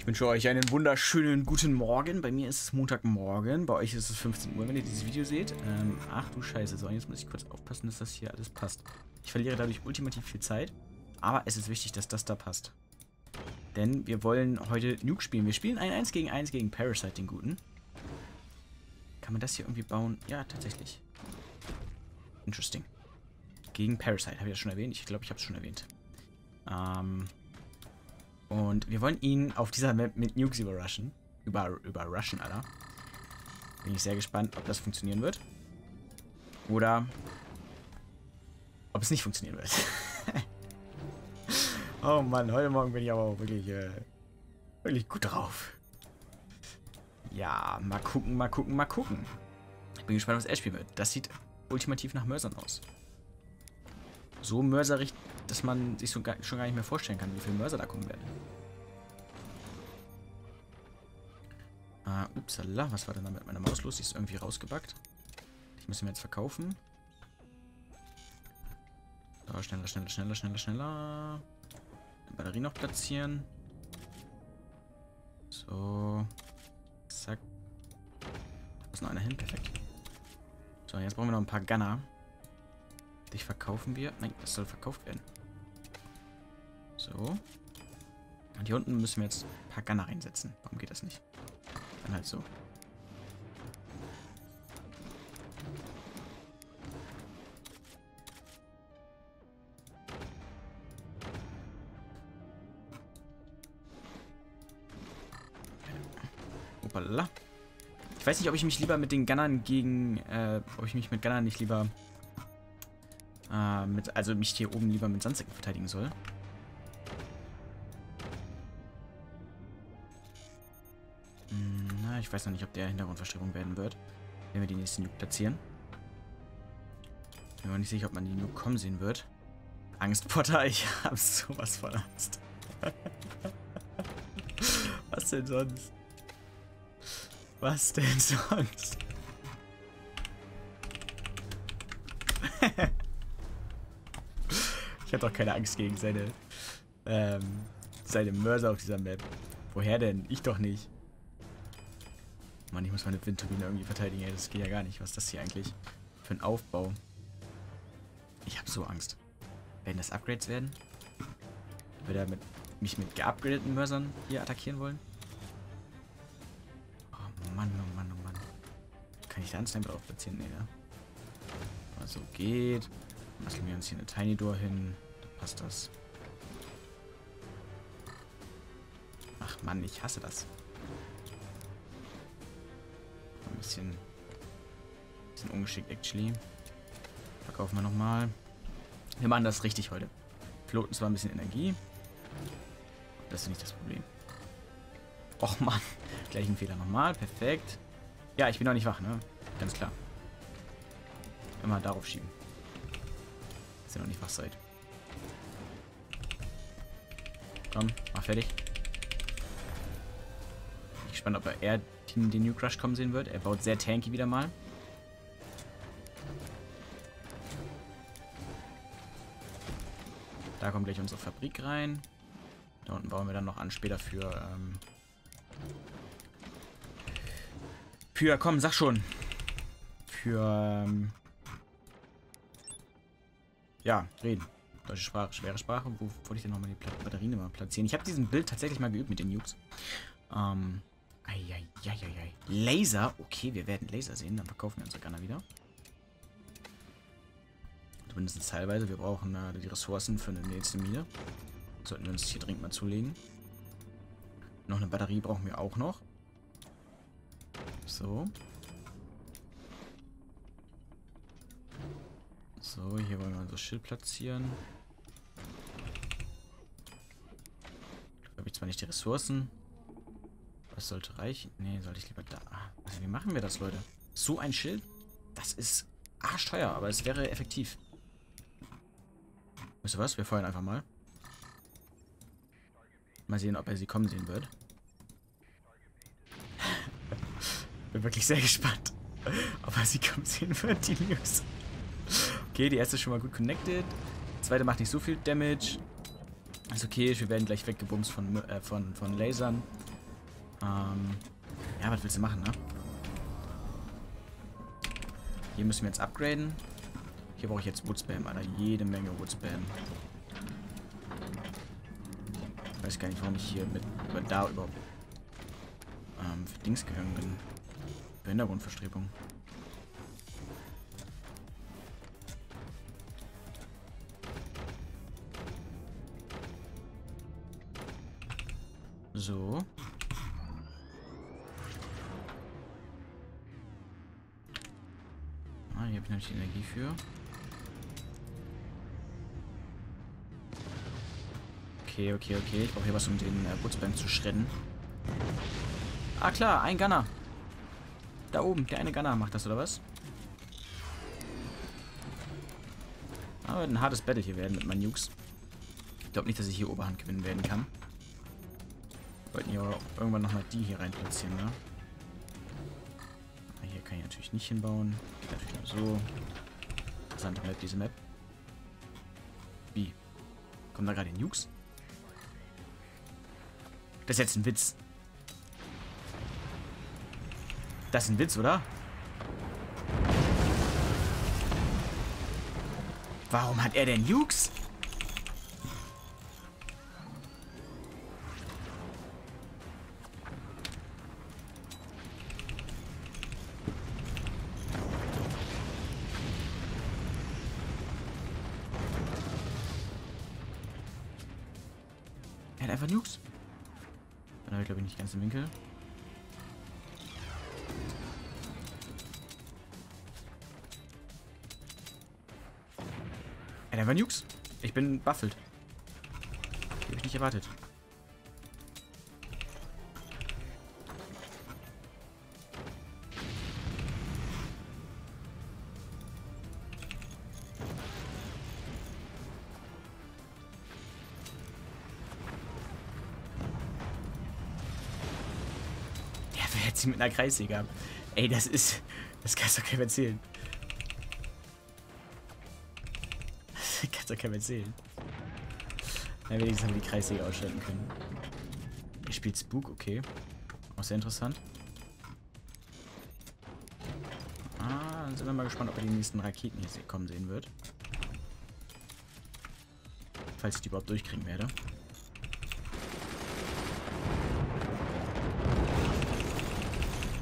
Ich wünsche euch einen wunderschönen guten Morgen. Bei mir ist es Montagmorgen. Bei euch ist es 15 Uhr, wenn ihr dieses Video seht. Ähm, ach du Scheiße. So, jetzt muss ich kurz aufpassen, dass das hier alles passt. Ich verliere dadurch ultimativ viel Zeit. Aber es ist wichtig, dass das da passt. Denn wir wollen heute Nuke spielen. Wir spielen ein 1 gegen 1 gegen Parasite, den Guten. Kann man das hier irgendwie bauen? Ja, tatsächlich. Interesting. Gegen Parasite, habe ich das schon erwähnt? Ich glaube, ich habe es schon erwähnt. Ähm... Und wir wollen ihn auf dieser Map mit Nukes überrushen. Über, überrushen, Alter. Bin ich sehr gespannt, ob das funktionieren wird. Oder ob es nicht funktionieren wird. oh Mann, heute Morgen bin ich aber auch wirklich, äh, wirklich gut drauf. Ja, mal gucken, mal gucken, mal gucken. Ich bin gespannt, was er spielen wird. Das sieht ultimativ nach Mörsern aus. So mörserig, dass man sich so gar, schon gar nicht mehr vorstellen kann, wie viele Mörser da kommen werden. Ah, upsala, was war denn da mit meiner Maus los? Die ist irgendwie rausgebackt. Muss sie mir jetzt verkaufen. So, schneller, schneller, schneller, schneller, schneller. Die Batterie noch platzieren. So. Zack. Da ist noch einer hin, perfekt. So, jetzt brauchen wir noch ein paar Gunner. Dich verkaufen wir. Nein, das soll verkauft werden. So. Und hier unten müssen wir jetzt ein paar Gunner reinsetzen. Warum geht das nicht? Dann halt so. Hoppala. Ich weiß nicht, ob ich mich lieber mit den Gunnern gegen, äh, ob ich mich mit Gunnern nicht lieber, äh, mit, also mich hier oben lieber mit Sandsäcken verteidigen soll. Hm, na, ich weiß noch nicht, ob der Hintergrundverstrebung werden wird, wenn wir die nächsten Nuke platzieren. Bin mir nicht sicher, ob man die Nuke kommen sehen wird. Angst, Potter, ich habe sowas von Angst. Was denn sonst? Was denn sonst? Ich habe doch keine Angst gegen seine, ähm, seine Mörser auf dieser Map. Woher denn? Ich doch nicht. Mann, ich muss meine Windturbine irgendwie verteidigen. Ey, das geht ja gar nicht. Was ist das hier eigentlich für ein Aufbau? Ich habe so Angst. Werden das Upgrades werden? Wird er mit, mich mit geupgradeten Mörsern hier attackieren wollen? Oh Mann, oh Mann, oh Mann. Kann ich da einen Sniper drauf platzieren? Nee, ne? Also geht. Lassen wir uns hier eine Tiny Door hin. Da passt das. Ach Mann, ich hasse das. Ein bisschen, bisschen ungeschickt, actually. Verkaufen wir nochmal. Wir machen das richtig heute. Floten zwar ein bisschen Energie. Das ist nicht das Problem. Och Mann. Gleichen Fehler nochmal. Perfekt. Ja, ich bin noch nicht wach, ne? Ganz klar. Immer darauf schieben. Dass ihr noch nicht wach seid. Komm, mach fertig. Ich bin gespannt, ob er den, den New Crush kommen sehen wird. Er baut sehr tanky wieder mal. Da kommt gleich unsere Fabrik rein. Da unten bauen wir dann noch an später für, ähm Für, komm, sag schon. Für, ähm Ja, reden. Deutsche Sprache, schwere Sprache. Wo wollte ich denn nochmal die Batterien immer platzieren? Ich habe diesen Bild tatsächlich mal geübt mit den Nukes. Ähm, Eieieiei. Laser? Okay, wir werden Laser sehen. Dann verkaufen wir unsere Gunner wieder. Zumindest teilweise. Wir brauchen äh, die Ressourcen für eine nächste Mine. Sollten wir uns hier dringend mal zulegen. Noch eine Batterie brauchen wir auch noch. So. So, hier wollen wir unser Schild platzieren. Habe ich zwar nicht die Ressourcen. Das sollte reichen. Nee, sollte ich lieber da. Also wie machen wir das, Leute? So ein Schild? Das ist arschteuer, aber es wäre effektiv. Wisst ihr was? Wir feuern einfach mal. Mal sehen, ob er sie kommen sehen wird. Bin wirklich sehr gespannt, ob er sie kommen sehen wird, die News. Okay, die erste ist schon mal gut connected. Die zweite macht nicht so viel Damage. Ist okay, wir werden gleich weggebumst von, äh, von, von Lasern. Ähm, ja, was willst du machen, ne? Hier müssen wir jetzt upgraden. Hier brauche ich jetzt Woodspam, Alter. Jede Menge Woodspam. Weiß gar nicht, warum ich hier mit über da überhaupt ähm, für Dings gegangen bin. Hintergrundverstrebung. So. Ah, hier habe ich nämlich die Energie für. Okay, okay, okay. Ich brauche hier was, um den äh, Putzbein zu schredden. Ah, klar, ein Gunner. Da oben, der eine Gunner macht das, oder was? Aber ah, ein hartes Battle hier werden mit meinen Nukes. Ich glaube nicht, dass ich hier Oberhand gewinnen werden kann. Wollten hier irgendwann nochmal die hier rein platzieren, ne? Ah, hier kann ich natürlich nicht hinbauen. Natürlich nur so. Interessante Map, diese Map. Wie? Kommen da gerade Nukes? Das ist jetzt ein Witz. Das ist ein Witz, oder? Warum hat er denn Nukes? Hat einfach Nukes. Dann habe ich, glaube ich, nicht ganz im Winkel. Einfach Nukes. Ich bin baffelt. Habe ich nicht erwartet. Sie mit einer Kreissäge ab. Ey, das ist... Das kannst du keinem erzählen. Das kannst du keinem erzählen. Na, wenigstens haben die Kreissäge ausschalten können. Er spielt Spook, okay. Auch sehr interessant. Ah, dann sind wir mal gespannt, ob er die nächsten Raketen hier kommen sehen wird. Falls ich die überhaupt durchkriegen werde.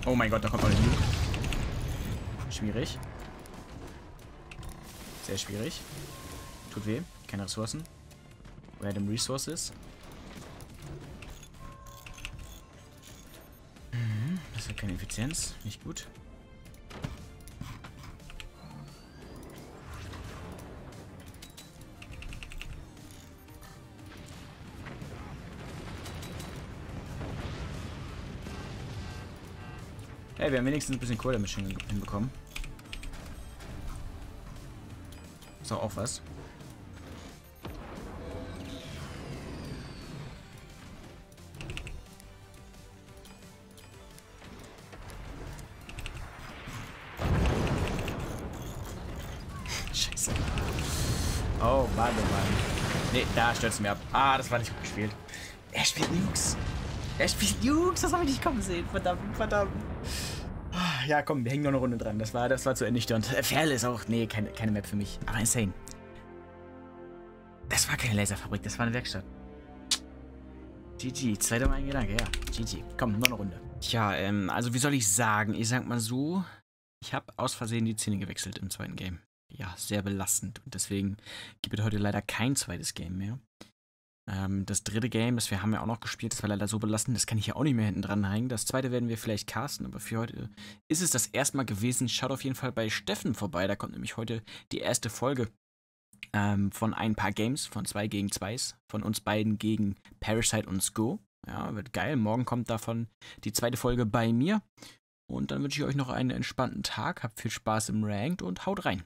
Oh mein Gott, da kommt noch ein Nuke. Schwierig. Sehr schwierig. Tut weh. Keine Ressourcen. Random Resources. Mhm, das hat keine Effizienz. Nicht gut. Hey, wir haben wenigstens ein bisschen Kohle mit hinbekommen. Ist doch auch was. Scheiße. Oh, Mann, oh Mann. Ne, da stürzen wir ab. Ah, das war nicht gut gespielt. Er spielt Nukes. Er spielt Nukes, das habe ich nicht kommen sehen. Verdammt, verdammt. Ja, komm, wir hängen noch eine Runde dran. Das war, das war zu ernüchternd. Äh, ist auch, nee, keine, keine Map für mich. Aber insane. Das war keine Laserfabrik, das war eine Werkstatt. GG, zweiter Mal ein Gedanke, ja. GG. Komm, noch eine Runde. Tja, ähm, also wie soll ich sagen? Ich sag mal so, ich habe aus Versehen die Zähne gewechselt im zweiten Game. Ja, sehr belastend. Und deswegen gibt es heute leider kein zweites Game mehr. Ähm, das dritte Game, das wir haben ja auch noch gespielt, das war leider so belastend, das kann ich ja auch nicht mehr hinten dran hängen. Das zweite werden wir vielleicht casten, aber für heute ist es das erste Mal gewesen. Schaut auf jeden Fall bei Steffen vorbei, da kommt nämlich heute die erste Folge ähm, von ein paar Games, von zwei gegen zweis, von uns beiden gegen Parasite und Sko. Ja, wird geil. Morgen kommt davon die zweite Folge bei mir. Und dann wünsche ich euch noch einen entspannten Tag, habt viel Spaß im Ranked und haut rein.